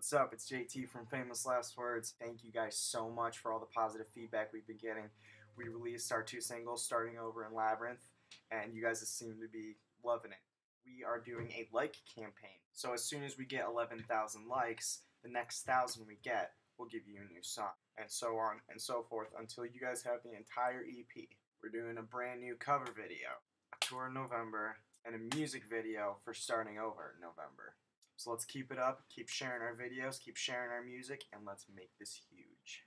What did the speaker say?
What's up? It's JT from Famous Last Words. Thank you guys so much for all the positive feedback we've been getting. We released our two singles, Starting Over and Labyrinth, and you guys seem to be loving it. We are doing a like campaign. So as soon as we get 11,000 likes, the next thousand we get, we'll give you a new song. And so on and so forth until you guys have the entire EP. We're doing a brand new cover video, a tour in November, and a music video for Starting Over in November. So let's keep it up, keep sharing our videos, keep sharing our music, and let's make this huge.